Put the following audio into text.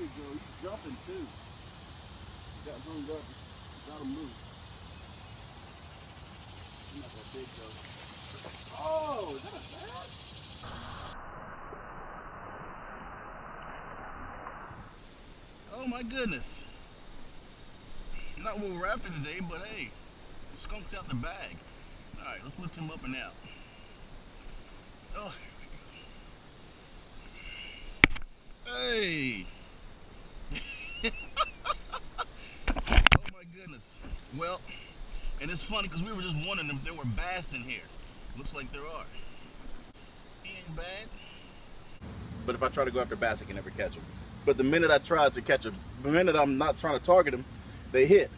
we go. He's jumping too. Got hung up. Got him loose. He's not that big though. Oh, is that a bass? Oh my goodness. Not what we're after today, but hey, skunk's out the bag. All right, let's lift him up and out. Oh. Hey. oh goodness. Well, and it's funny because we were just wondering if there were bass in here. Looks like there are. He ain't bad. But if I try to go after bass, I can never catch them. But the minute I try to catch them, the minute I'm not trying to target them, they hit.